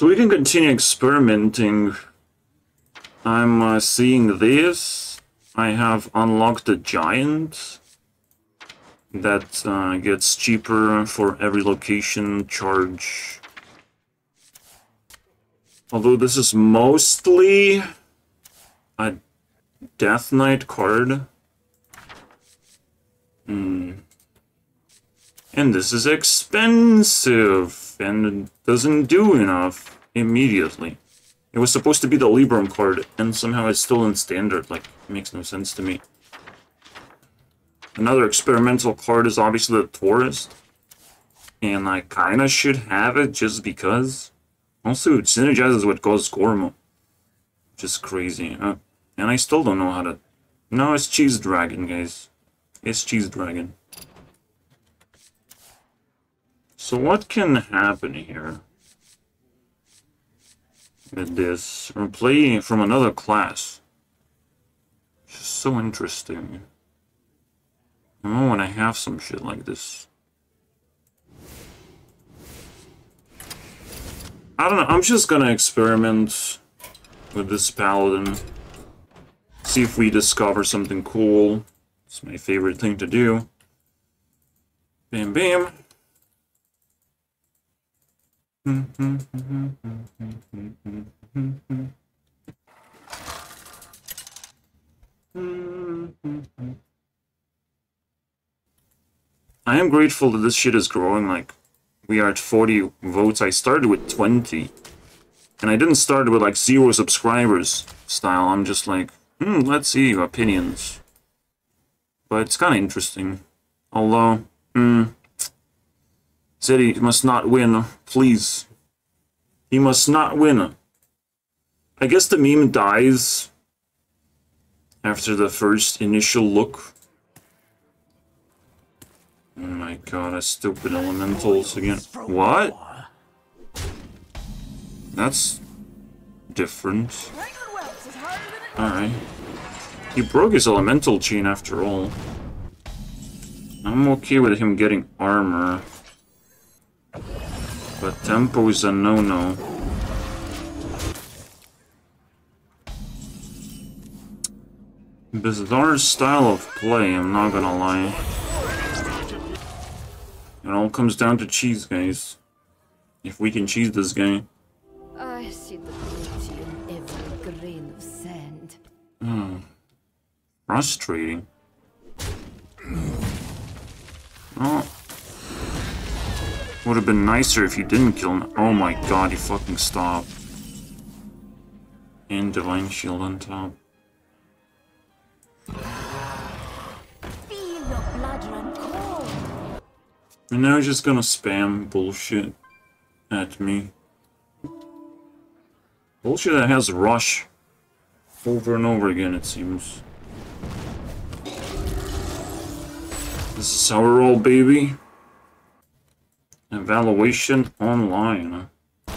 So we can continue experimenting. I'm uh, seeing this. I have unlocked a giant that uh, gets cheaper for every location charge. Although this is mostly a Death Knight card. Hmm. And this is expensive and doesn't do enough immediately. It was supposed to be the Libram card, and somehow it's still in standard. Like, it makes no sense to me. Another experimental card is obviously the Tourist. And I kinda should have it just because. Also, it synergizes with Ghost Gormo. Which is crazy. Uh, and I still don't know how to... No, it's Cheese Dragon, guys. It's Cheese Dragon. So what can happen here? With this. We're playing from another class. Just so interesting. I know want to have some shit like this. I don't know, I'm just gonna experiment with this paladin. See if we discover something cool. It's my favorite thing to do. Bam bam. I am grateful that this shit is growing, like, we are at 40 votes. I started with 20. And I didn't start with, like, zero subscribers style. I'm just like, hmm, let's see, your opinions. But it's kind of interesting. Although, hmm, City must not win, please. He must not win. I guess the meme dies after the first initial look. Oh my god, a stupid elementals again. What? That's different. Alright. He broke his elemental chain after all. I'm okay with him getting armor. But tempo is a no-no. Bizarre style of play, I'm not gonna lie. It all comes down to cheese, guys. If we can cheese this game. I see the beauty in every grain of sand. Hmm. Frustrating. Oh. Would have been nicer if you didn't kill him. Oh my god, you fucking stop. And Divine Shield on top. Feel your blood run cold. And now he's just gonna spam bullshit at me. Bullshit that has rush over and over again, it seems. This is how we roll, baby. Evaluation online. What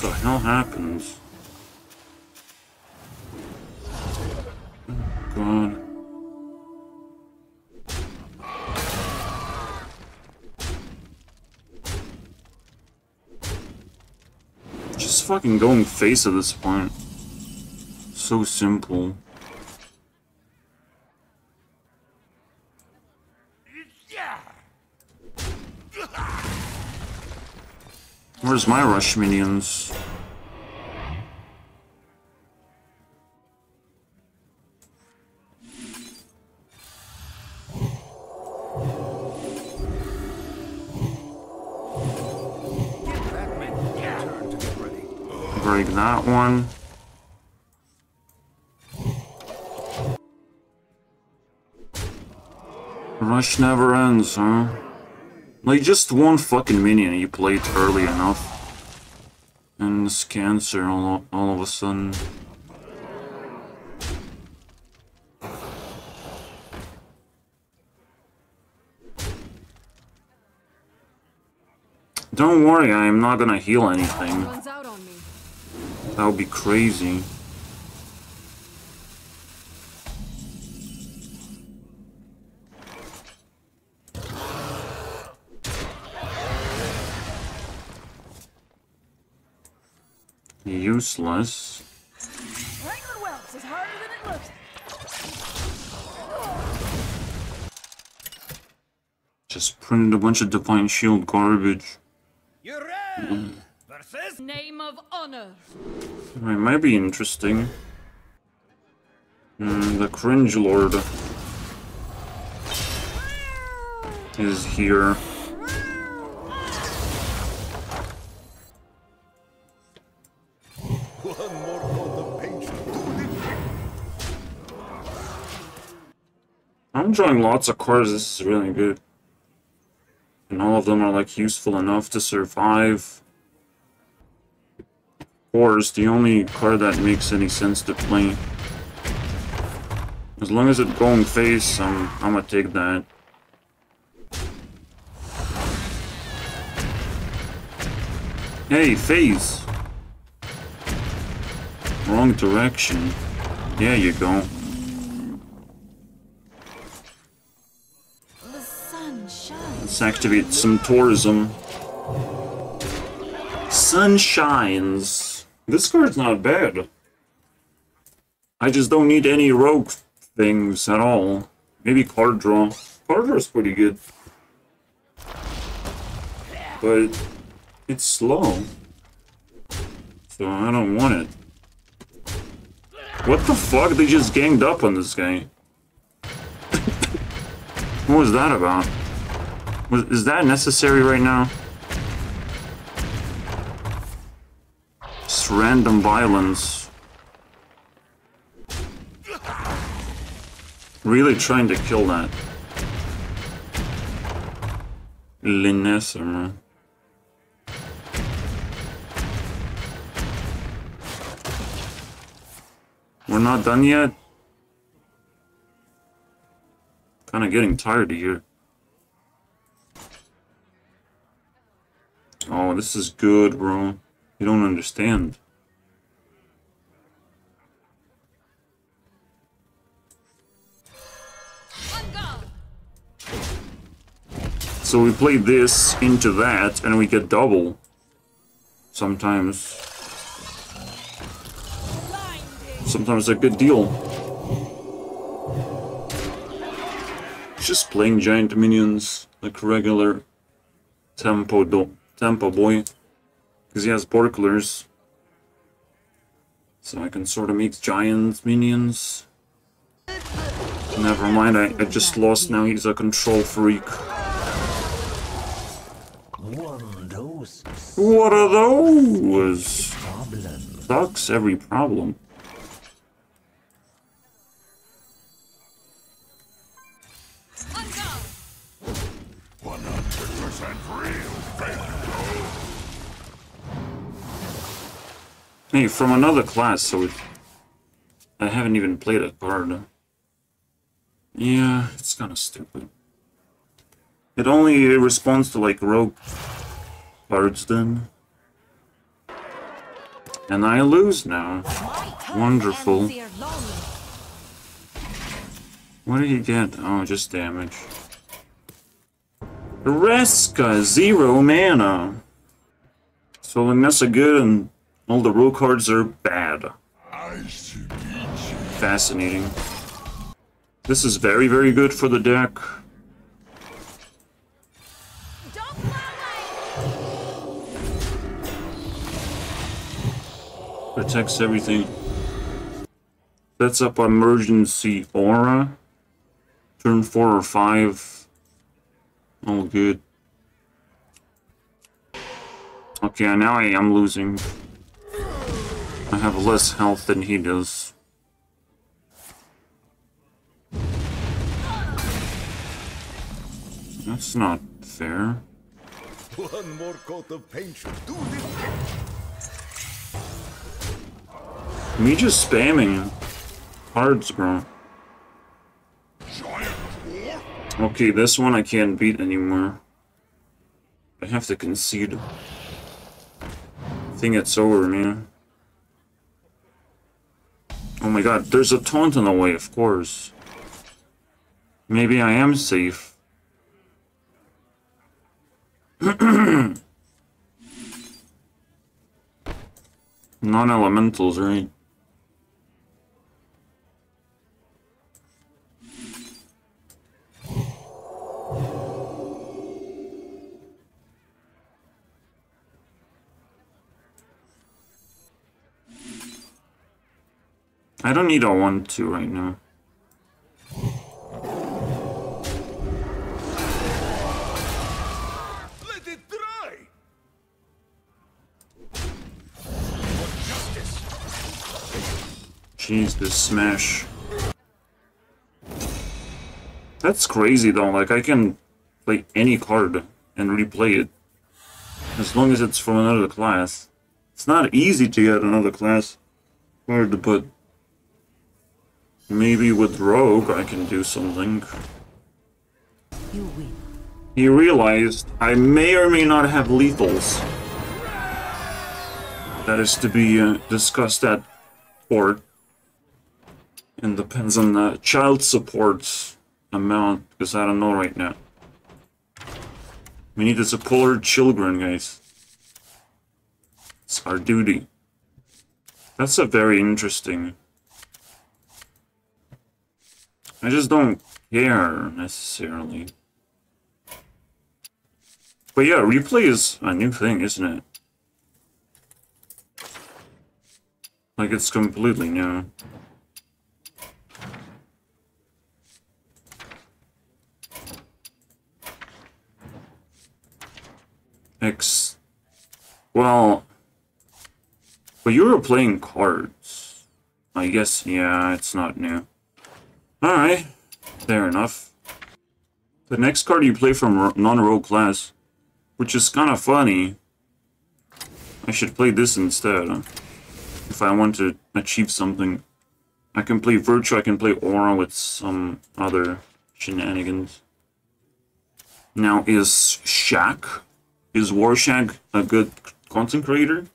the hell happens? God. Just fucking going face at this point. So simple. Where's my rush minions? Break that one. Rush never ends, huh? Like, just one fucking minion you played early enough. And this cancer all, all of a sudden. Don't worry, I am not gonna heal anything. Runs out on me. That would be crazy. Useless. Wrangling whelps is harder than it looks. Just printed a bunch of Divine Shield garbage. Name of honor. It might be interesting. Hmm, the Cringe Lord is here. Drawing lots of cards. This is really good. And all of them are like useful enough to survive. Of course, the only card that makes any sense to play. As long as it's going face, I'm, I'm gonna take that. Hey, phase! Wrong direction. There you go. Let's activate some tourism. Sun shines. This card's not bad. I just don't need any rogue things at all. Maybe card draw. Card draw's pretty good. But it's slow. So I don't want it. What the fuck? They just ganged up on this guy. what was that about? Was, is that necessary right now? Just random violence. Really trying to kill that. Lynessa, man. We're not done yet? Kinda getting tired of here. Oh, this is good, bro. You don't understand. So we play this into that, and we get double. Sometimes. Sometimes a good deal. Just playing giant minions like regular tempo do tempo boy. Because he has Borklers. So I can sort of make giant minions. Never mind, I, I just lost now, he's a control freak. What are those? Sucks every problem. Hey, from another class, so it, I haven't even played a card. Yeah, it's kind of stupid. It only responds to like rogue cards then. And I lose now. Wonderful. What did he get? Oh, just damage. Reska, zero mana. So Lynessa good and all the rogue cards are bad. Fascinating. This is very, very good for the deck. Don't my way! Protects everything. Sets up emergency aura. Turn 4 or 5. All good. Okay, now I am losing. I have less health than he does. That's not fair. One more coat of paint should do this. Me just spamming cards, bro. Okay, this one I can't beat anymore. I have to concede. I think it's over, man. Oh my god, there's a taunt in the way, of course. Maybe I am safe. Non-elementals, right? I don't need a 1-2 right now. Let it dry! Jeez, this smash. That's crazy though, like I can play any card and replay it. As long as it's from another class. It's not easy to get another class card, but maybe with Rogue I can do something. You win. He realized I may or may not have lethals. That is to be uh, discussed at court. And depends on the child support amount, because I don't know right now. We need to support our children, guys. It's our duty. That's a very interesting. I just don't care necessarily. But yeah, replay is a new thing, isn't it? Like it's completely new. X. Well, but you were playing cards. I guess, yeah, it's not new. Alright, fair enough. The next card you play from non-rogue class, which is kind of funny. I should play this instead. If I want to achieve something. I can play Virtue, I can play Aura with some other shenanigans. Now, is Shaq, is Warshag a good content creator?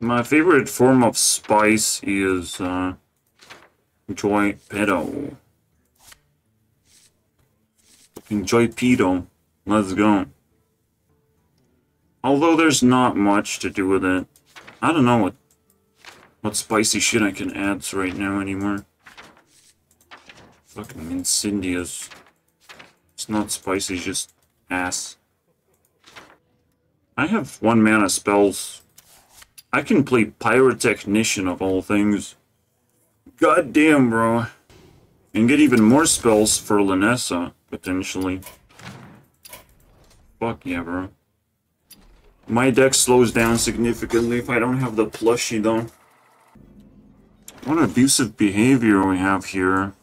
My favorite form of spice is uh, Joy Pedo. Enjoy Pedo. Let's go. Although there's not much to do with it. I don't know what what spicy shit I can add right now anymore. Fucking Incindius. It's not spicy, just ass. I have one mana spells. I can play Pyrotechnician of all things. God damn, bro. And get even more spells for Lynessa, potentially. Fuck yeah, bro. My deck slows down significantly if I don't have the plushie, though. What abusive behavior we have here.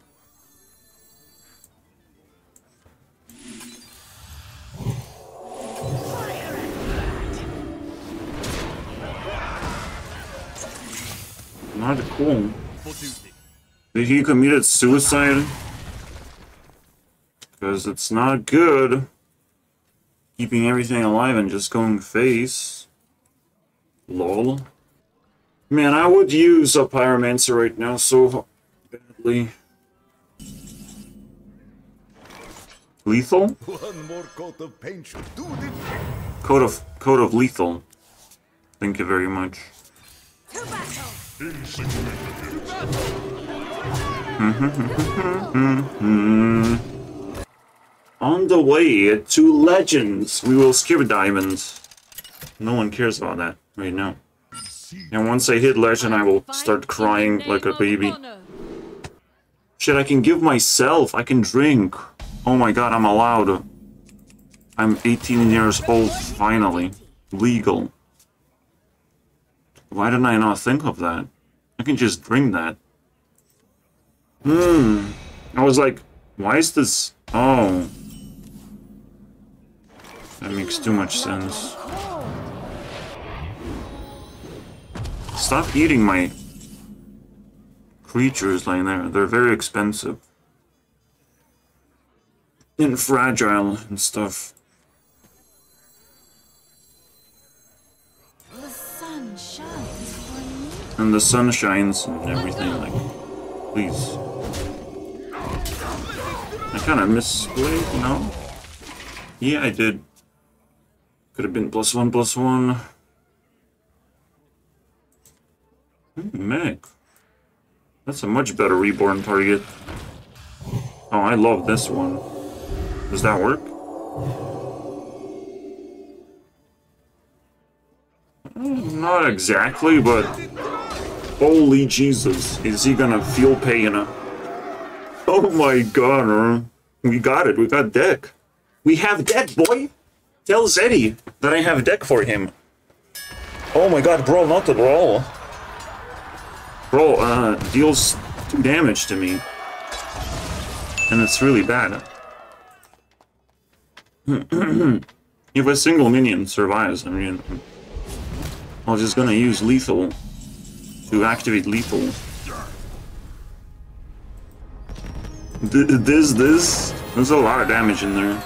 Not cool. Did he committed suicide? Because it's not good. Keeping everything alive and just going face. Lol. Man, I would use a pyromancer right now so badly. Lethal? One more coat of paint should do the Code of code of lethal. Thank you very much. On the way to legends, we will skip diamonds. No one cares about that right now. And once I hit legend, I will start crying like a baby. Shit, I can give myself. I can drink. Oh my god, I'm allowed. I'm 18 years old, finally. Legal. Why didn't I not think of that? I can just drink that. Hmm. I was like, why is this... Oh. That makes too much sense. Stop eating my creatures like that. They're very expensive. And fragile and stuff. The sun shines. And the sun shines and everything, like, please. I kind of misplayed, you know? Yeah, I did. Could have been plus one, plus one. Meg. That's a much better reborn target. Oh, I love this one. Does that work? Mm, Not exactly, but holy Jesus, is he gonna feel pain? Oh my god, we got it, we got deck. We have deck, boy! Tell Zeddy that I have deck for him. Oh my god, bro, not at all. Bro, uh, deals damage to me. And it's really bad. if a single minion survives, I mean, I'm just gonna use lethal to activate lethal. Th this, this, there's a lot of damage in there.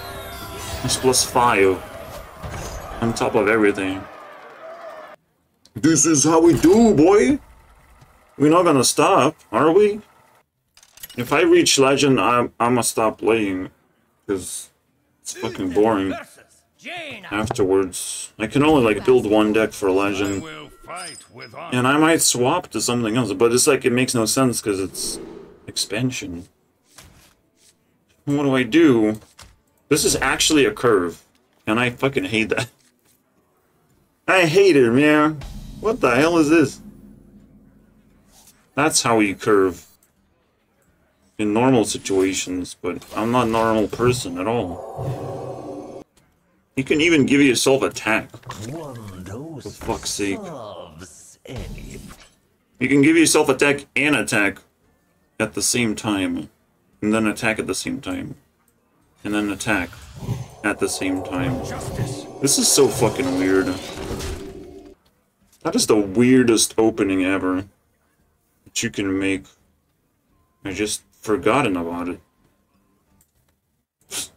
It's plus five on top of everything. This is how we do, boy! We're not gonna stop, are we? If I reach legend, I'm, I'm gonna stop playing. Because it's fucking boring afterwards. I can only like build one deck for legend. Will fight with honor. And I might swap to something else, but it's like it makes no sense because it's expansion. What do I do? This is actually a curve, and I fucking hate that. I hate it, man. What the hell is this? That's how you curve in normal situations, but I'm not a normal person at all. You can even give yourself a attack. For fuck's sake. You can give yourself attack and attack at the same time. And then attack at the same time. And then attack at the same time. This is so fucking weird. That is the weirdest opening ever that you can make. I just forgotten about it.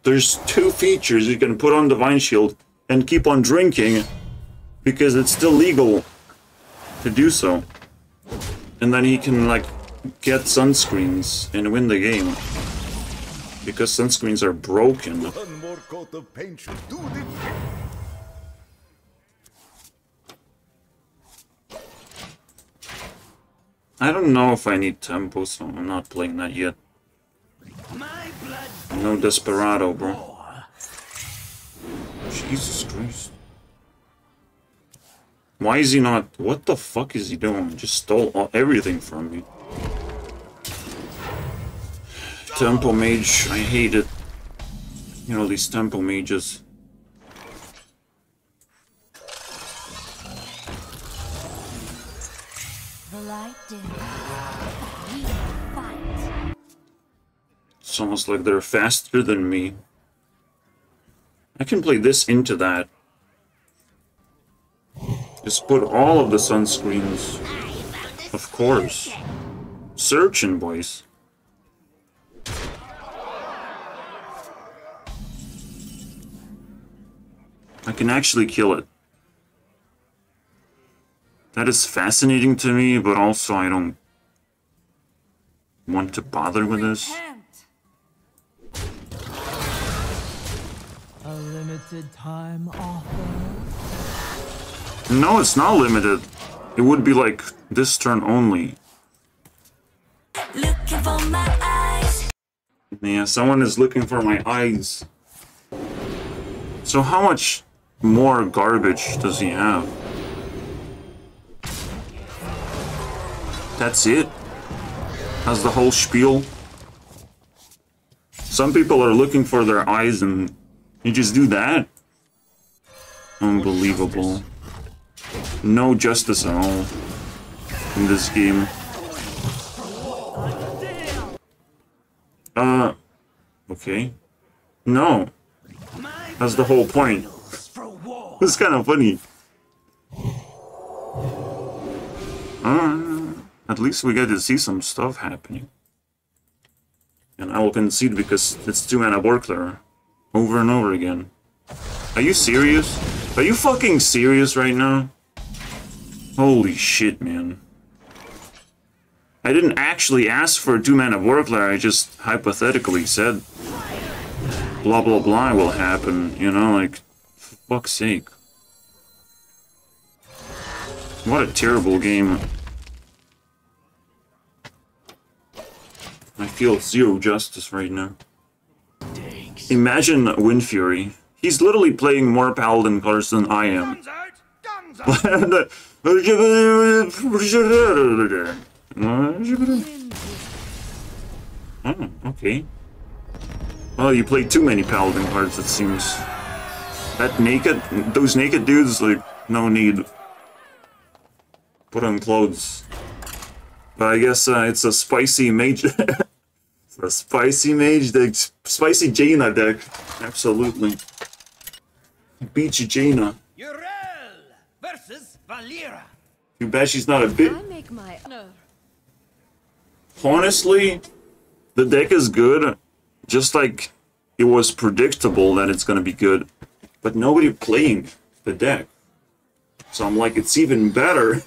There's two features you can put on Divine Shield and keep on drinking because it's still legal to do so. And then he can like get sunscreens and win the game. Because sunscreens are broken. I don't know if I need tempo, so I'm not playing that yet. No desperado, bro. Jesus Christ. Why is he not... What the fuck is he doing? Just stole all, everything from me. Temple mage, I hate it. You know, these Temple mages. The light dim. We fight. It's almost like they're faster than me. I can play this into that. Just put all of the sunscreens. Of course. Searching, boys. I can actually kill it. That is fascinating to me, but also I don't want to bother with this. A limited time offer. No, it's not limited. It would be like this turn only. looking for my eyes. Yeah, someone is looking for my eyes. So how much more garbage does he have? That's it? That's the whole spiel? Some people are looking for their eyes and you just do that? Unbelievable. No justice at all in this game. Uh, okay. No. That's the whole point. It's kind of funny. Uh, at least we get to see some stuff happening. And I will concede because it's two mana Borkler. Over and over again. Are you serious? Are you fucking serious right now? Holy shit, man. I didn't actually ask for a two-man of war Warclair, I just hypothetically said blah blah blah will happen, you know, like, for fuck's sake. What a terrible game. I feel zero justice right now. Thanks. Imagine Wind Fury. He's literally playing more Paladin colors than I am. Oh, okay. Well, you play too many Paladin cards, it seems. That naked, those naked dudes, like, no need. Put on clothes. But I guess uh, it's a spicy mage. it's a spicy mage deck. Spicy Jaina deck. Absolutely. You, Jaina. Urel versus Valeera. Too bad she's not a bit. I make my no. Honestly, the deck is good. Just like it was predictable that it's gonna be good. But nobody playing the deck. So I'm like, it's even better.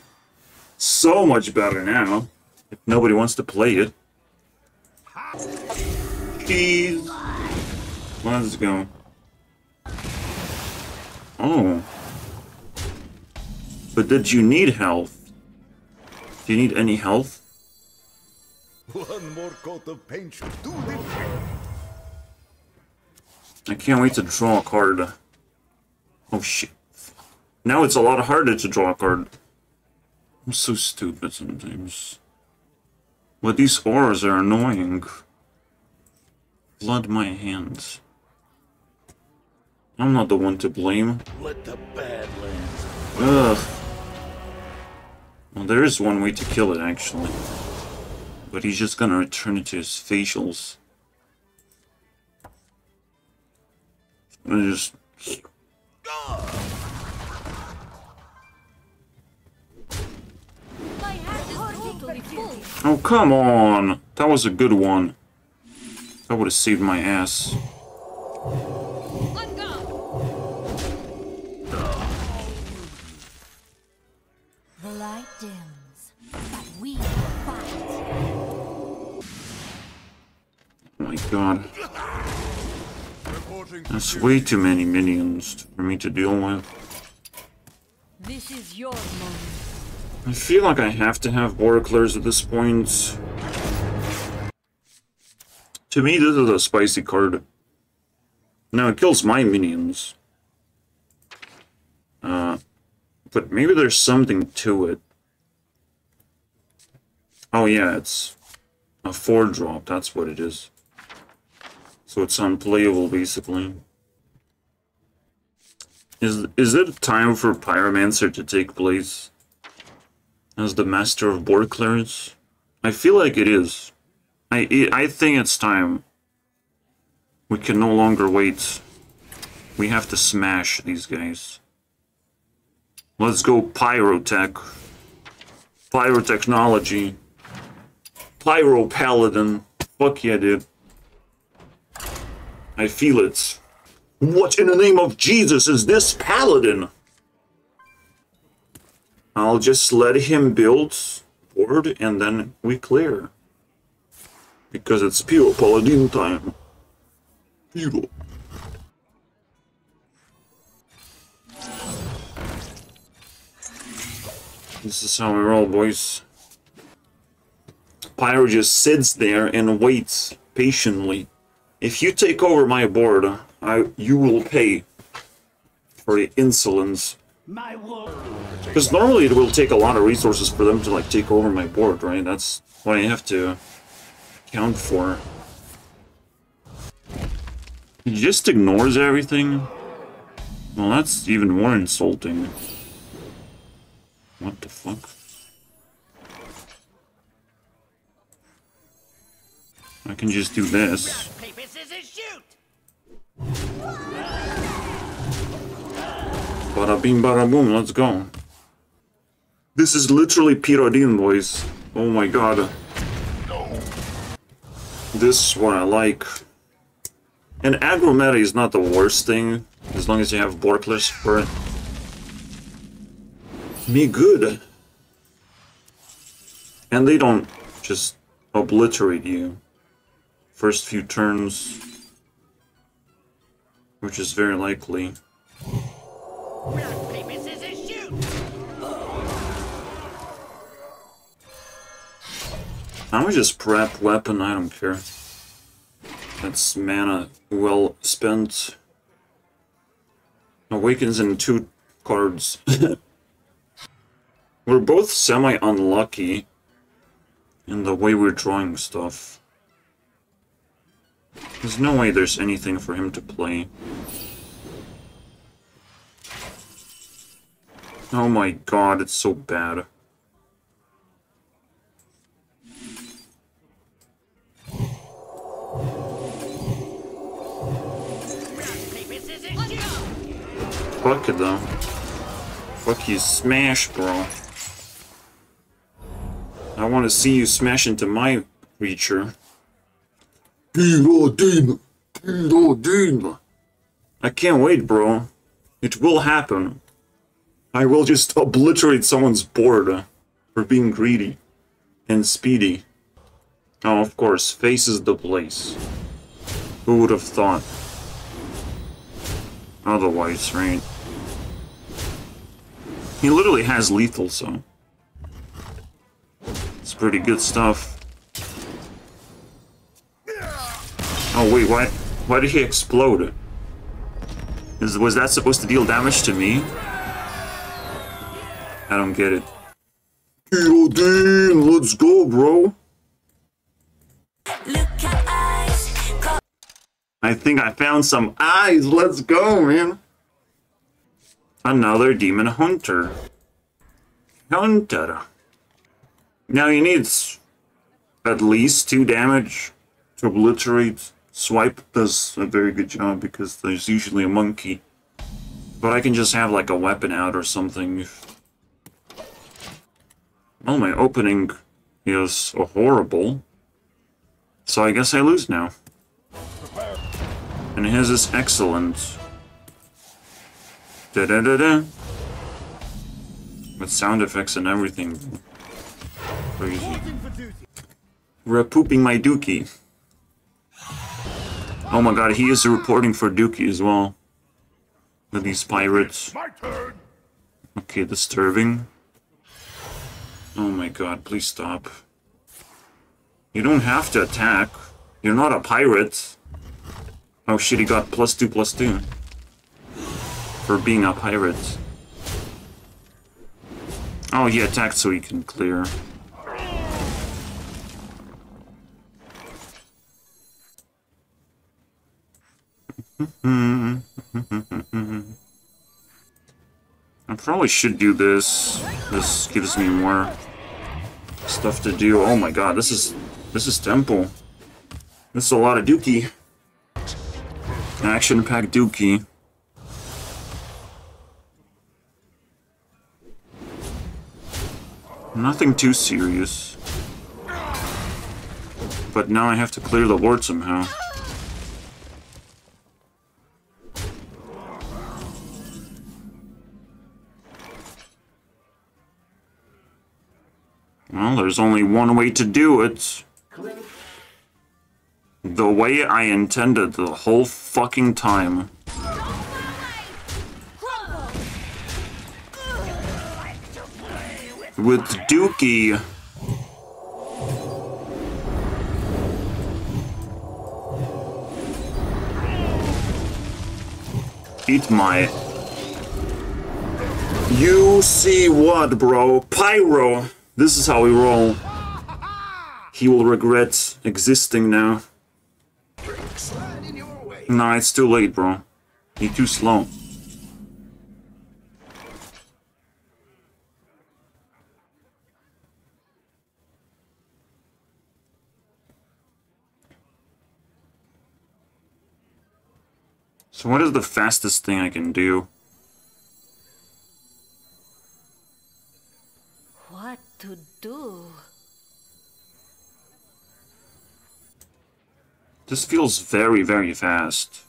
So much better now. If nobody wants to play it. Jeez. Let's go. Oh. But did you need health? Do you need any health? One more coat of paint should do the I can't wait to draw a card. Oh shit. Now it's a lot harder to draw a card. I'm so stupid sometimes. But these auras are annoying. Blood my hands. I'm not the one to blame. Let the Badlands. Ugh. Well, there is one way to kill it, actually. But he's just gonna return it to his facials. I just... Oh, come on! That was a good one. That would have saved my ass. That's way too many minions for me to deal with. This is your moment. I feel like I have to have Oraclers at this point. To me, this is a spicy card. Now, it kills my minions. Uh, but maybe there's something to it. Oh yeah, it's a 4-drop, that's what it is. So it's unplayable, basically. Is, is it time for Pyromancer to take place? as the master of board clearance? I feel like it is. I I think it's time. We can no longer wait. We have to smash these guys. Let's go pyrotech. Pyrotechnology. Pyro paladin. Fuck yeah, dude. I feel it. What in the name of Jesus is this paladin? I'll just let him build board and then we clear. Because it's pure paladin time. Pure. This is how we roll, boys. Pyro just sits there and waits patiently. If you take over my board, I you will pay for the insolence because normally it will take a lot of resources for them to like take over my board, right? That's what I have to count for. He just ignores everything. Well, that's even more insulting. What the fuck? I can just do this. Bada bing, bada boom, let's go. This is literally Pyrodin, boys. Oh my god. This is what I like. And aggro meta is not the worst thing, as long as you have Borkless for it. Me good. And they don't just obliterate you. First few turns. Which is very likely. I'm gonna just prep weapon, I don't care. That's mana well spent. Awakens in two cards. we're both semi-unlucky in the way we're drawing stuff. There's no way there's anything for him to play. Oh my god, it's so bad. Fuck it though. Fuck you, smash, bro. I want to see you smash into my creature. I can't wait, bro. It will happen. I will just obliterate someone's board for being greedy and speedy. Oh, of course, faces the place. Who would have thought? Otherwise, right? He literally has lethal, so... It's pretty good stuff. Oh wait, why, why did he explode? Is, was that supposed to deal damage to me? I don't get it. Pyrodin, let's go, bro. Look at eyes. I think I found some eyes. Let's go, man. Another demon hunter. Hunter. Now he needs at least two damage to obliterate. Swipe does a very good job because there's usually a monkey. But I can just have like a weapon out or something. Well, my opening is horrible. So I guess I lose now. And his is excellent. Da da da da. With sound effects and everything. Crazy. Repooping my dookie. Oh my god, he is reporting for dookie as well. With these pirates. Okay, disturbing. Oh my god, please stop. You don't have to attack. You're not a pirate. Oh shit, he got plus two, plus two. For being a pirate. Oh, he attacked so he can clear. I probably should do this. This gives me more stuff to do. Oh my god, this is this is temple. This is a lot of dookie. Action pack dookie. Nothing too serious. But now I have to clear the board somehow. Well, there's only one way to do it. The way I intended the whole fucking time. With Dookie. Eat my... You see what, bro? Pyro! This is how we roll. He will regret existing now. Nah, it's too late, bro. You're too slow. So what is the fastest thing I can do? This feels very, very fast.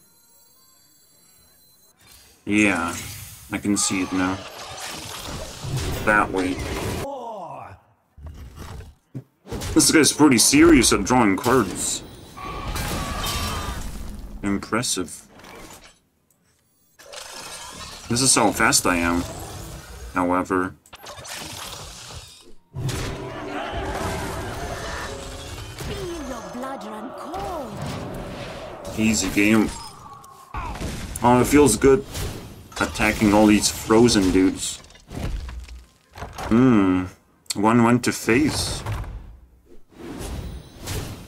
Yeah, I can see it now. That way. This guy's pretty serious at drawing cards. Impressive. This is how fast I am. However. Easy game. Oh, it feels good attacking all these frozen dudes. Hmm. One went to face.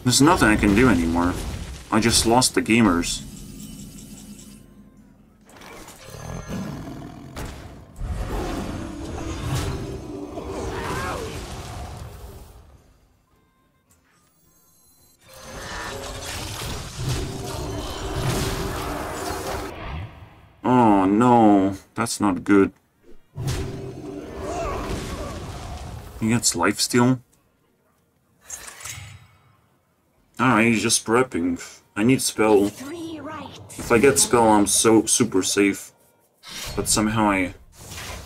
There's nothing I can do anymore. I just lost the gamers. That's not good. He gets lifesteal? Alright, he's just prepping. I need spell. If I get spell, I'm so super safe. But somehow I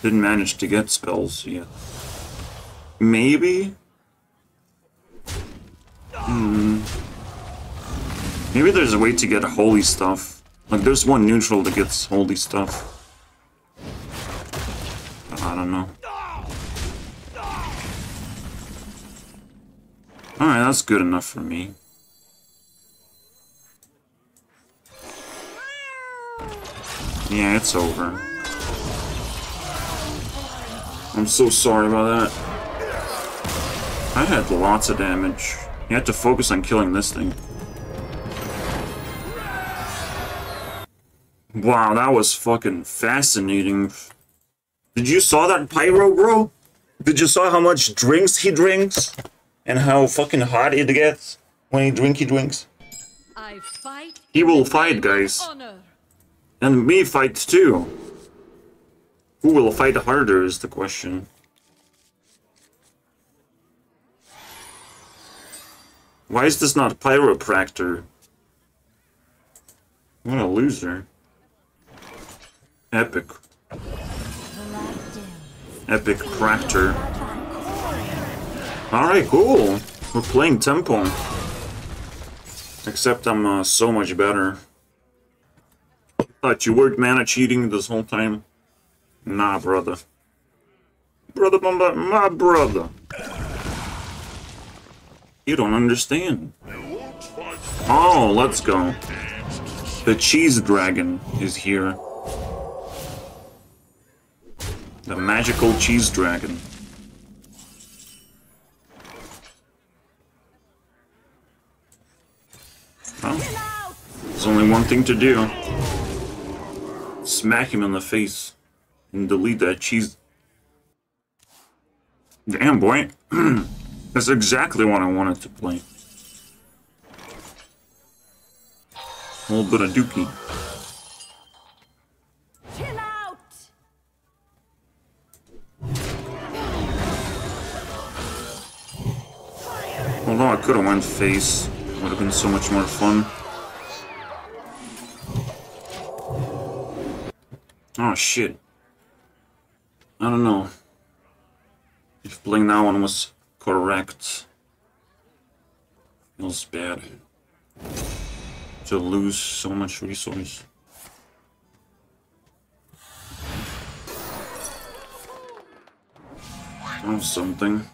didn't manage to get spells yet. Maybe? Hmm. Maybe there's a way to get holy stuff. Like, there's one neutral that gets holy stuff. I don't know. Alright, that's good enough for me. Yeah, it's over. I'm so sorry about that. I had lots of damage. You had to focus on killing this thing. Wow, that was fucking fascinating. Did you saw that pyro, bro? Did you saw how much drinks he drinks? And how fucking hot it gets when he drink he drinks? I fight. He will fight, guys. Honor. And me fights too. Who will fight harder is the question. Why is this not Pyropractor? What a loser. Epic. Epic Practor. Alright, cool. We're playing Tempo. Except I'm uh, so much better. Thought you weren't mana cheating this whole time? Nah, brother. Brother, my, my brother. You don't understand. Oh, let's go. The cheese dragon is here. The magical cheese dragon. Well, there's only one thing to do. Smack him in the face and delete that cheese. Damn, boy. That's exactly what I wanted to play. A little bit of dookie. Although I could have went face. Would have been so much more fun. Oh shit. I don't know. If playing that one was correct. Feels bad. To lose so much resource. Oh, something.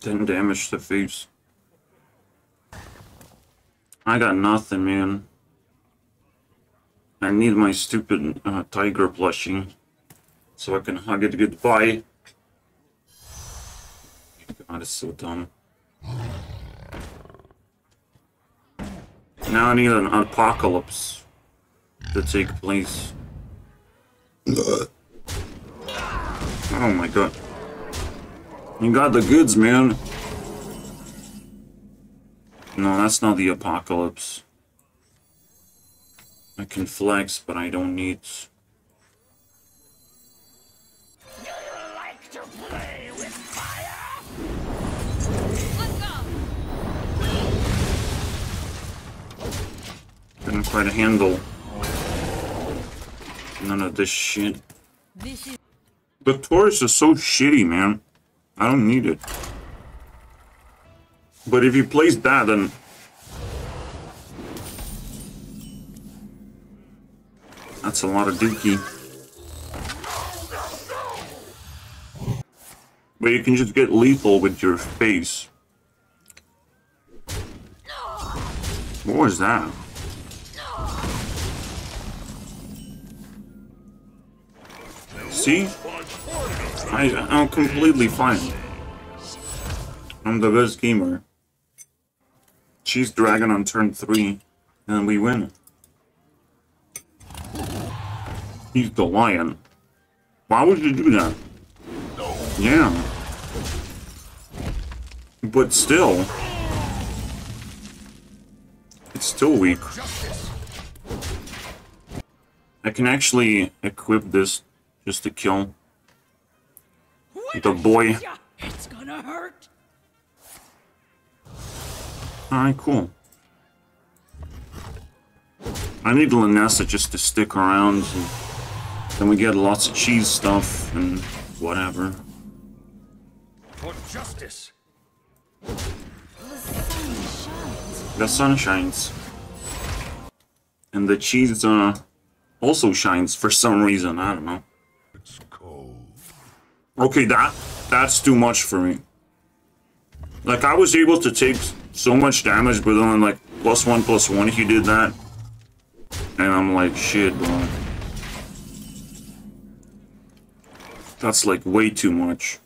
10 damage the face. I got nothing, man. I need my stupid uh, tiger plushie so I can hug it goodbye. God, it's so dumb. Now I need an apocalypse to take place. oh my god. You got the goods, man. No, that's not the apocalypse. I can flex, but I don't need. like to play with fire? Couldn't quite handle none of this shit. This is The Taurus is so shitty, man. I don't need it. But if he plays that, then... That's a lot of dookie. But you can just get lethal with your face. What was that? See? I, I'm completely fine. I'm the best gamer. She's Dragon on turn 3, and we win. He's the lion. Why would you do that? Yeah. But still. It's still weak. I can actually equip this just to kill the boy. It's gonna hurt. Alright, cool. I need Lynessa just to stick around. And then we get lots of cheese stuff and whatever. For justice. The sun shines. And the cheese uh, also shines for some reason. I don't know. Okay, that that's too much for me. Like I was able to take so much damage, but only like plus one, plus one. He did that, and I'm like, shit, bro. That's like way too much.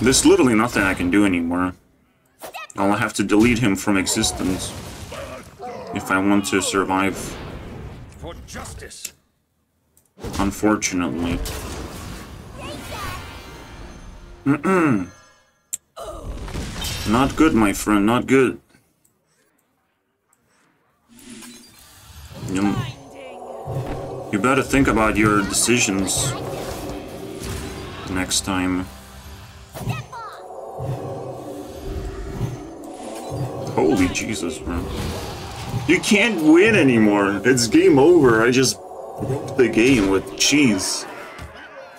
There's literally nothing I can do anymore. I'll have to delete him from existence if I want to survive. For justice. Unfortunately. Not good, my friend, not good. You, you better think about your decisions next time. Holy Jesus, man. You can't win anymore. It's game over. I just broke the game with cheese.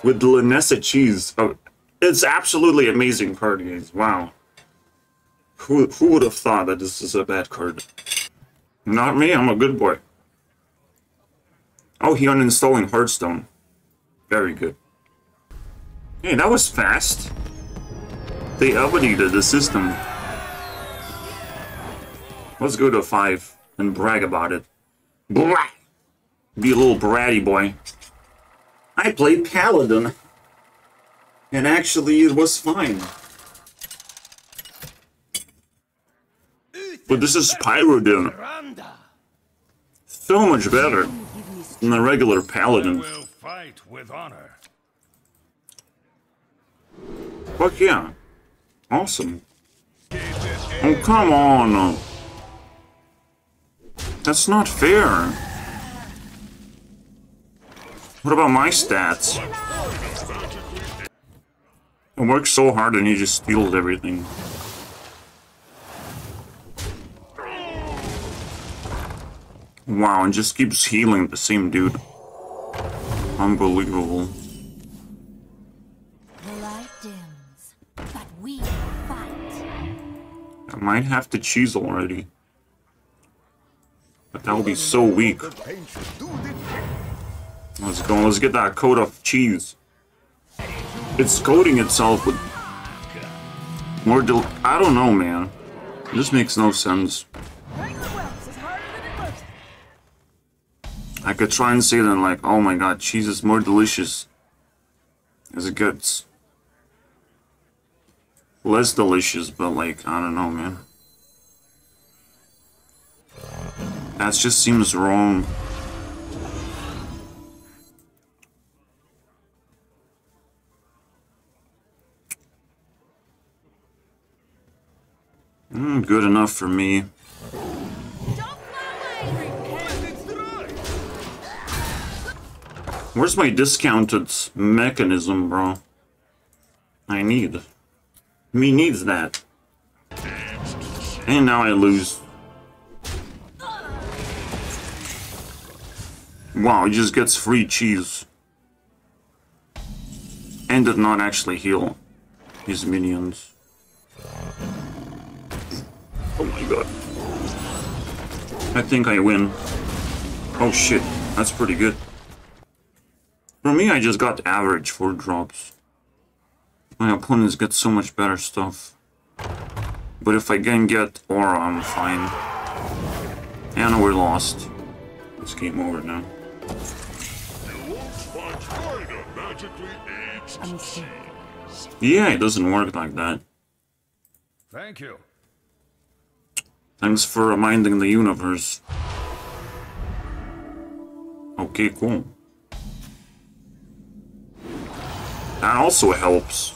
With Lynessa cheese. Oh, it's absolutely amazing card games. Wow. Who, who would have thought that this is a bad card? Not me, I'm a good boy. Oh, he uninstalling Hearthstone. Very good. Hey, that was fast. They updated the system. Let's go to 5 and brag about it. Blah! Be a little bratty boy. I played Paladin. And actually, it was fine. But this is Pyrodin. Randa. So much better than the regular Paladin. Fight with honor. Fuck yeah. Awesome. Oh, come on. That's not fair. What about my stats? I worked so hard and he just steals everything. Wow, and just keeps healing the same dude. Unbelievable. The light dims, but we fight. I might have to cheese already. But that would be so weak. The pain should do the Let's go, let's get that coat of cheese. It's coating itself with more del- I don't know, man. This makes no sense. I could try and say that like, oh my god, cheese is more delicious as it gets. Less delicious, but like, I don't know, man. That just seems wrong. Mm, good enough for me. Where's my discounted mechanism, bro? I need. Me needs that. And now I lose. Wow, he just gets free cheese. And did not actually heal his minions. God. I think I win. Oh shit, that's pretty good. For me, I just got average for drops. My opponents get so much better stuff. But if I can get aura, I'm fine. And we're lost. It's game over now. Yeah, it doesn't work like that. Thank you. Thanks for reminding the universe. Okay, cool. That also helps.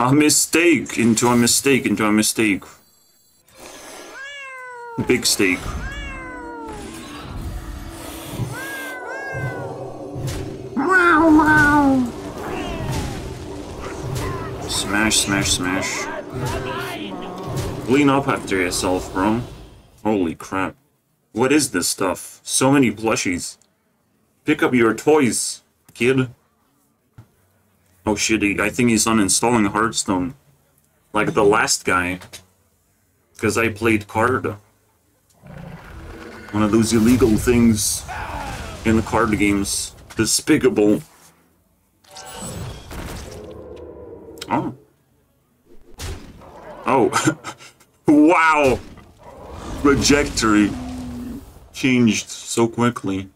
A mistake into a mistake into a mistake. Big stake. Smash, smash, smash. Clean up after yourself, bro. Holy crap. What is this stuff? So many plushies. Pick up your toys, kid. Oh shit, I think he's uninstalling Hearthstone. Like the last guy. Because I played card. One of those illegal things in the card games. Despicable. Oh. Oh. wow! Trajectory changed so quickly.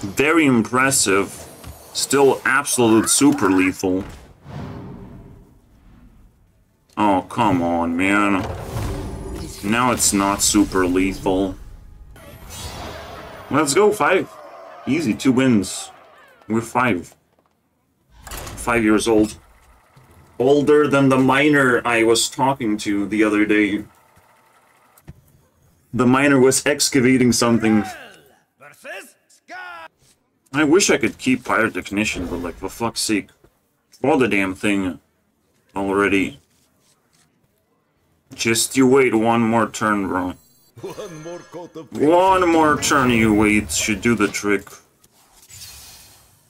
Very impressive. Still absolute super lethal. Oh, come on, man. Now it's not super lethal. Let's go, five. Easy, two wins. We're five. Five years old. Older than the miner I was talking to the other day. The miner was excavating something. I wish I could keep Pyrotechnician, but like, for fuck's sake. Draw the damn thing already. Just you wait one more turn, bro. One more One more turn you wait should do the trick.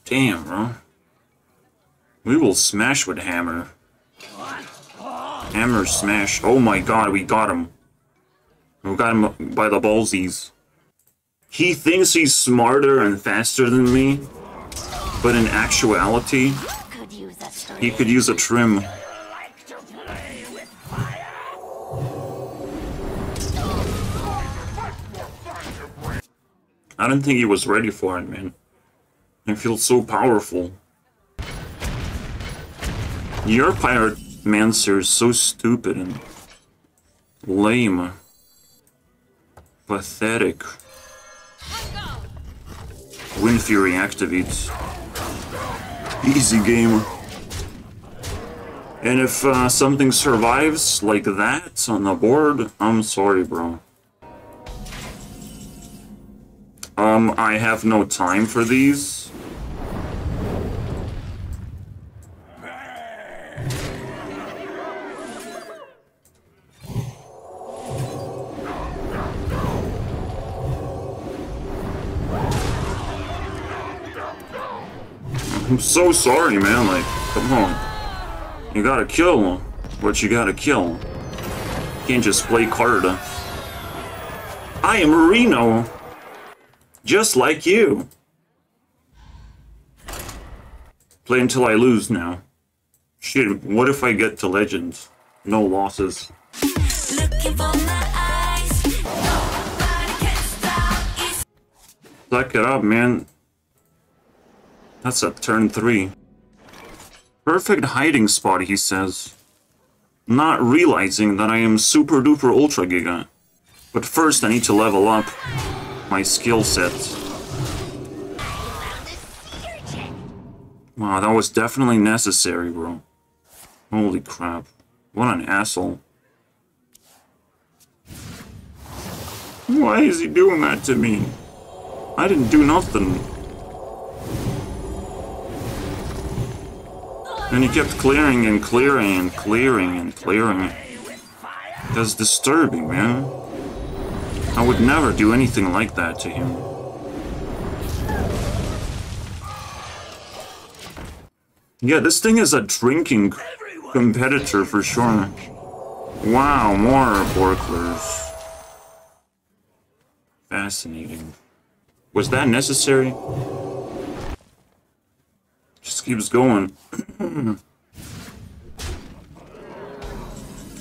Damn, bro. We will smash with hammer. Hammer smash. Oh my god, we got him. We got him by the ballsies. He thinks he's smarter and faster than me, but in actuality, he could use a trim. I don't think he was ready for it, man. I feel so powerful. Your pirate mancer is so stupid and lame. Pathetic. Windfury activates. Easy game. And if uh, something survives like that on the board, I'm sorry, bro. Um, I have no time for these. I'm so sorry, man. Like, come on. You gotta kill what you gotta kill. You can't just play card. I am Reno. Just like you. Play until I lose now. Shit, what if I get to Legends? No losses. Looking for my eyes. Can stop. Suck it up, man. That's a turn three. Perfect hiding spot, he says. Not realizing that I am super duper ultra giga. But first I need to level up my skill set. Wow, that was definitely necessary, bro. Holy crap. What an asshole. Why is he doing that to me? I didn't do nothing. And he kept clearing and clearing and clearing and clearing. That's disturbing, man. I would never do anything like that to him. Yeah, this thing is a drinking competitor for sure. Wow, more Borklers. Fascinating. Was that necessary? Just keeps going.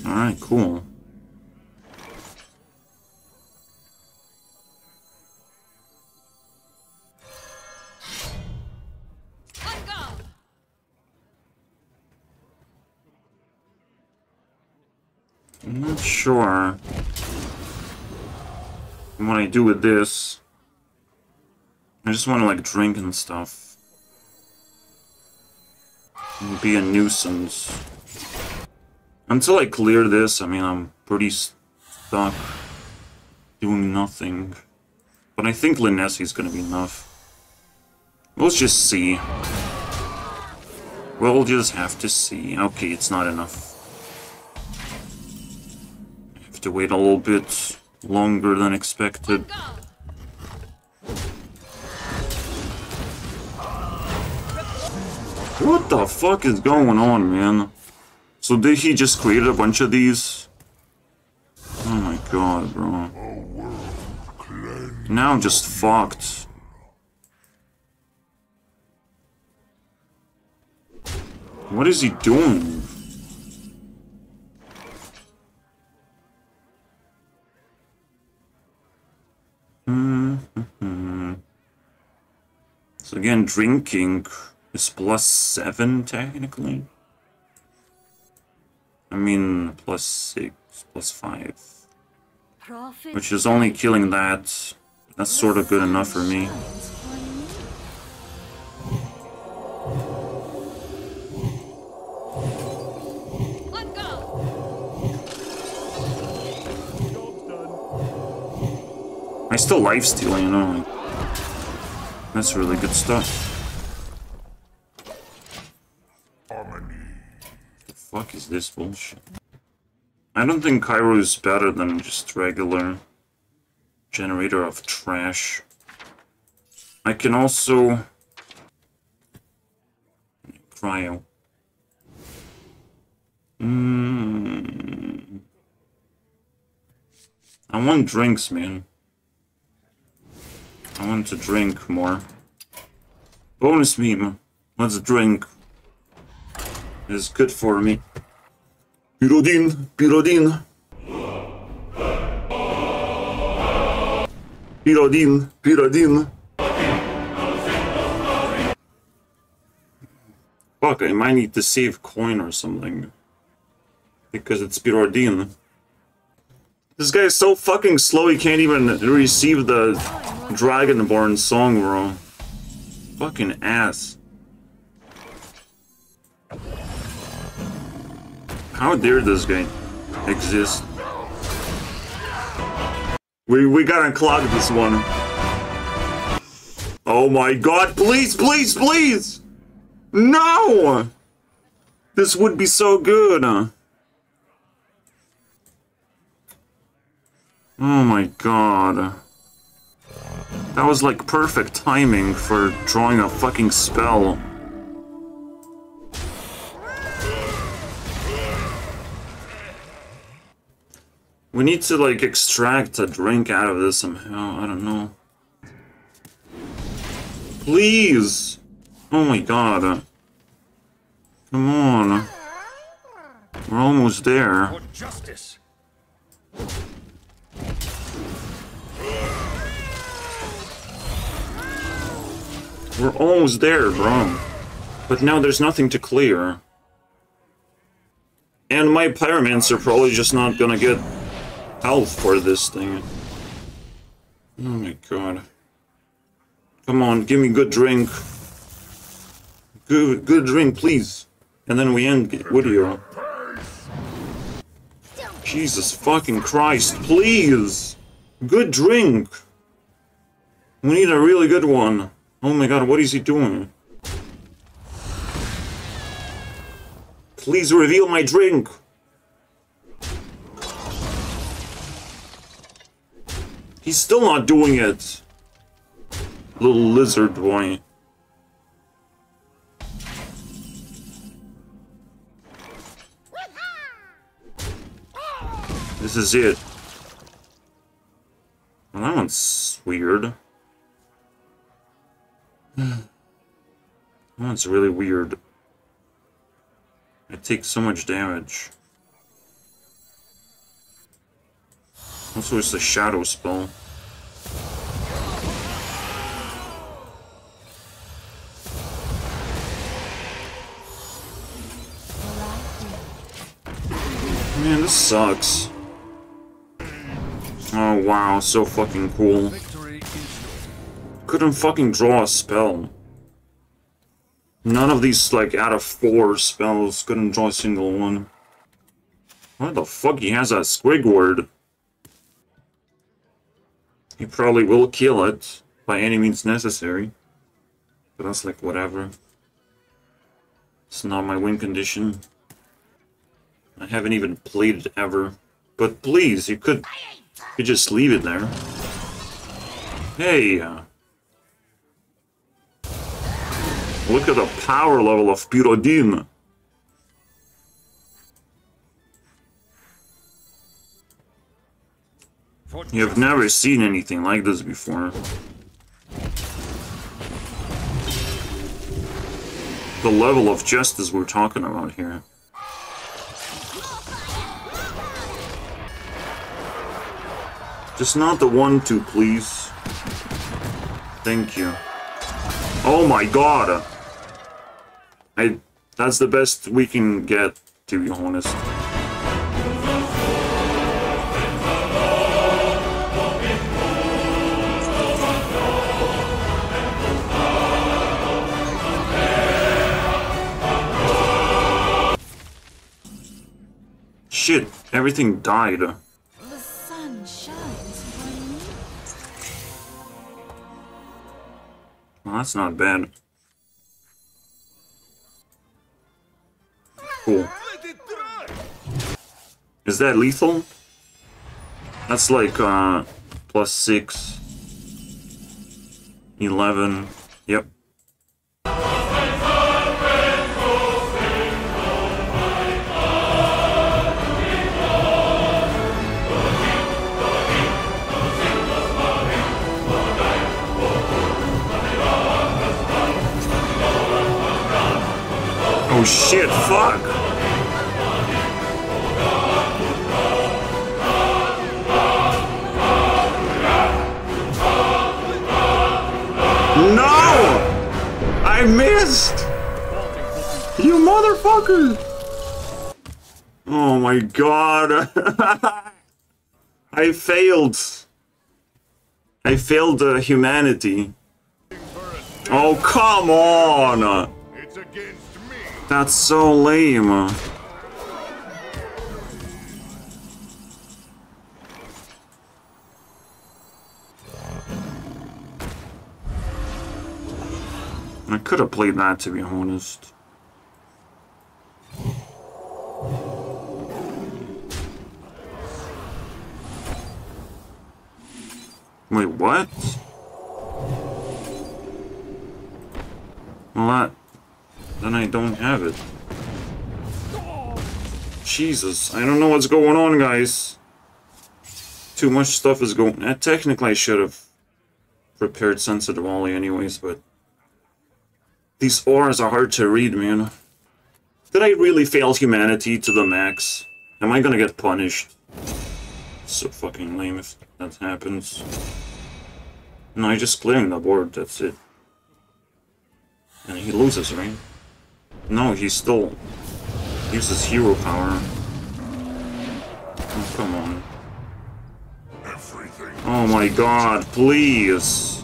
Alright, cool. I'm not sure what I do with this. I just want to like drink and stuff. Be a nuisance. Until I clear this, I mean, I'm pretty stuck doing nothing. But I think Lynessa's gonna be enough. We'll just see. We'll just have to see. Okay, it's not enough. Have to wait a little bit longer than expected. What the fuck is going on, man? So did he just create a bunch of these? Oh my god, bro. Now I'm just fucked. What is he doing? Hmm. So again, drinking is plus seven technically. I mean, plus six, plus five, which is only killing that. That's sort of good enough for me. I still life steal, you know. That's really good stuff. Fuck is this bullshit? I don't think Cairo is better than just regular generator of trash. I can also cryo. Mm. I want drinks, man. I want to drink more. Bonus meme. Let's drink. It's good for me. Pyrodin, Pyrodin. Pyrodin, Pyrodin. Fuck, I might need to save coin or something. Because it's Pyrodin. This guy is so fucking slow he can't even receive the Dragonborn song, bro. Fucking ass. How dare this guy exist? We we gotta clog this one. Oh my god, please, please, please! No! This would be so good. Oh my god. That was like perfect timing for drawing a fucking spell. We need to like extract a drink out of this somehow. I don't know. Please! Oh my god. Come on. We're almost there. For justice. We're almost there, bro. But now there's nothing to clear. And my pyromancer probably just not gonna get health for this thing. Oh my god. Come on, give me good drink. Good, good drink, please. And then we end video. Jesus fucking Christ, please! Good drink! We need a really good one. Oh my god, what is he doing? Please reveal my drink! He's still not doing it! Little lizard boy. This is it. Well, that one's weird. That's really weird. I take so much damage. Also, it's a shadow spell. Man, this sucks. Oh wow, so fucking cool. Couldn't fucking draw a spell. None of these, like, out of four spells couldn't draw a single one. Why the fuck he has that Squigward? He probably will kill it by any means necessary. But that's like whatever. It's not my win condition. I haven't even played it ever. But please, you could, you could just leave it there. Hey, uh, look at the power level of Pyrodin. You have never seen anything like this before. The level of justice we're talking about here. Just not the one two, please. Thank you. Oh my god! I that's the best we can get, to be honest. Shit, everything died. The sun shines. Well, that's not bad. Cool. Let it dry! Is that lethal? That's like, uh, plus 6. 11. Yep. Shit, fuck! No! I missed! You motherfucker! Oh my god. I failed. I failed uh, humanity. Oh, come on! It's against! That's so lame. I could have played that to be honest. Wait, what? Well, that then I don't have it. Jesus, I don't know what's going on, guys. Too much stuff is going... Uh, technically, I should have prepared Sensitive Ollie anyways, but... These auras are hard to read, man. Did I really fail humanity to the max? Am I gonna get punished? So fucking lame if that happens. No, I just clearing the board, that's it. And he loses, right? No, he still uses hero power. Oh, come on. Everything. Oh my god, please!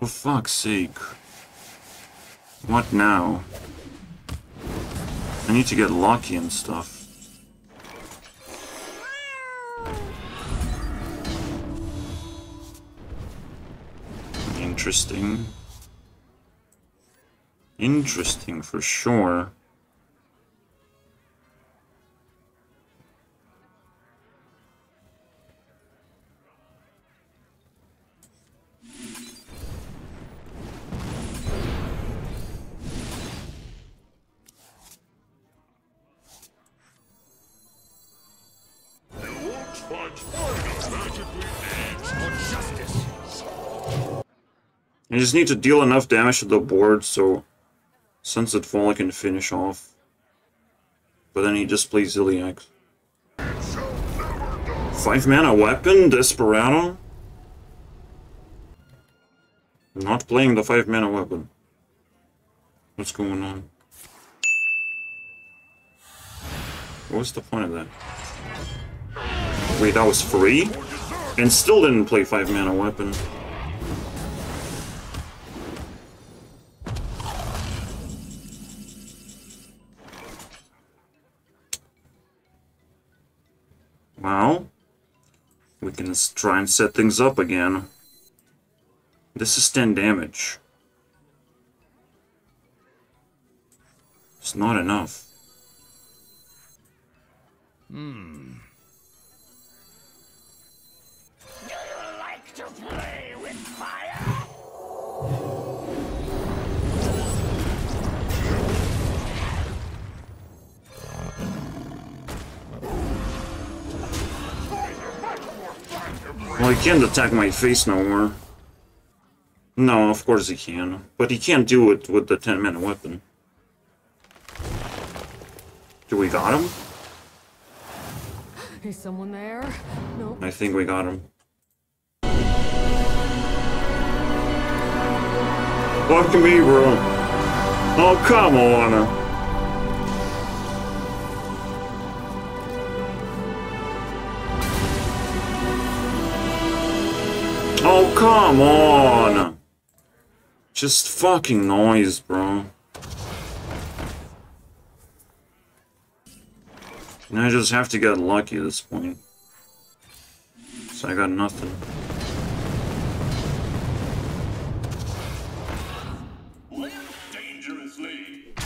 For fuck's sake. What now? I need to get lucky and stuff. Interesting. Interesting for sure. I just need to deal enough damage to the board so Sunset Fall I can finish off. But then he just plays Iliac. Five mana weapon? Desperado? Not playing the five mana weapon. What's going on? What's the point of that? Wait, that was free? And still didn't play five mana weapon. Well, we can s- try and set things up again. This is 10 damage. It's not enough. Hmm. Well, he can't attack my face no more. No, of course he can. But he can't do it with the 10 mana weapon. Do we got him? Is someone there? No. I think we got him. Fuck me, bro. Oh, come on. Oh, come on. Just fucking noise, bro. And I just have to get lucky at this point. So I got nothing.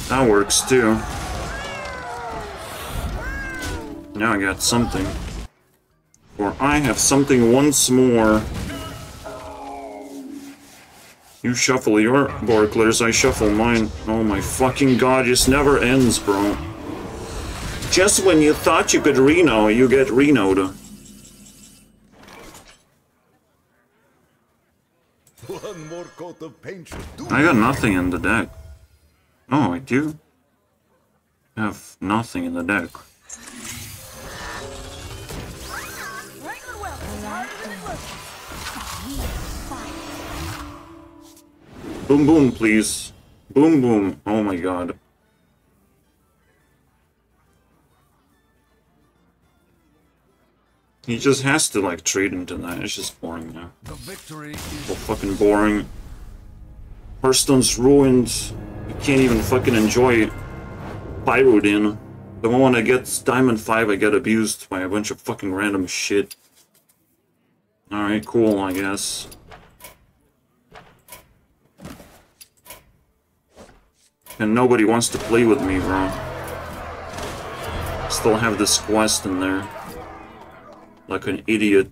That works too. Now I got something. Or I have something once more. You shuffle your Borklers, I shuffle mine. Oh my fucking god, this never ends, bro. Just when you thought you could Reno, you get Reno'd. One more coat of paint I got nothing in the deck. Oh, I do? I have nothing in the deck. Boom boom, please. Boom boom. Oh my god. He just has to like trade into that. It's just boring now. The victory So fucking boring. Hearthstone's ruined. You can't even fucking enjoy Pyrodin. The moment I get Diamond 5, I get abused by a bunch of fucking random shit. Alright, cool, I guess. And nobody wants to play with me, bro. Still have this quest in there. Like an idiot.